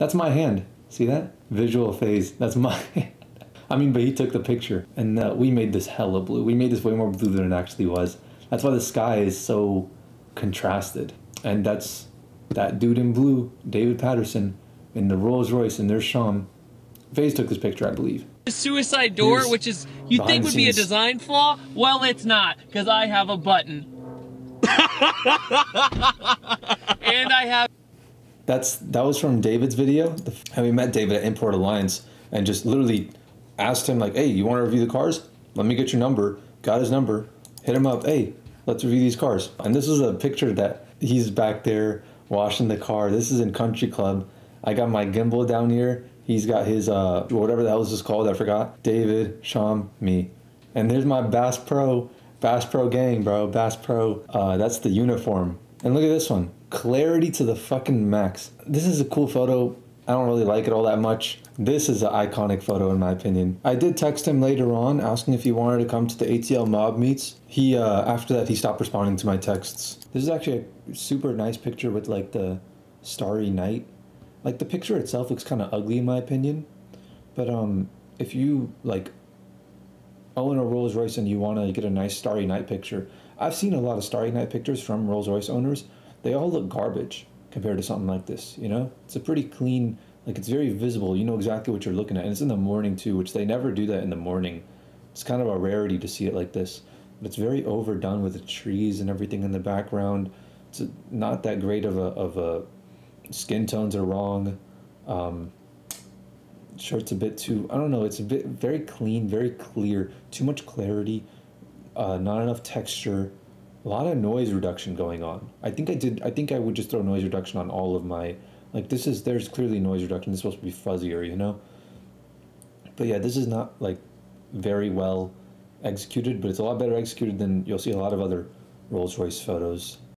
That's my hand. See that? Visual phase. That's my hand. I mean, but he took the picture, and uh, we made this hella blue. We made this way more blue than it actually was. That's why the sky is so contrasted, and that's that dude in blue, David Patterson, in the Rolls Royce, and there's Sean. Faze took this picture, I believe. The suicide door, Here's which is you think would be a design flaw, well, it's not, because I have a button. and I have That's that was from David's video, and we met David at Import Alliance, and just literally asked him like, "Hey, you want to review the cars? Let me get your number." Got his number, hit him up. Hey, let's review these cars. And this is a picture that he's back there washing the car. This is in Country Club. I got my gimbal down here. He's got his uh whatever the hell this is called. I forgot. David, Sham, me, and there's my Bass Pro, Bass Pro gang, bro. Bass Pro. Uh, that's the uniform. And look at this one. Clarity to the fucking max. This is a cool photo. I don't really like it all that much. This is an iconic photo in my opinion. I did text him later on asking if he wanted to come to the ATL mob meets. He uh, after that he stopped responding to my texts. This is actually a super nice picture with like the starry night. Like the picture itself looks kind of ugly in my opinion, but um if you like own a Rolls Royce and you want to get a nice starry night picture, I've seen a lot of starry night pictures from Rolls Royce owners. They all look garbage compared to something like this. You know, it's a pretty clean, like it's very visible. You know exactly what you're looking at, and it's in the morning too, which they never do that in the morning. It's kind of a rarity to see it like this, but it's very overdone with the trees and everything in the background. It's not that great of a of a skin tones are wrong. Um, shirt's a bit too i don't know it's a bit very clean very clear too much clarity uh, not enough texture a lot of noise reduction going on. I think i did i think i would just throw noise reduction on all of my like this is there's clearly noise reduction this is supposed to be fuzzier you know? But yeah this is not like very well executed but it's a lot better executed than you'll see a lot of other rolls royce photos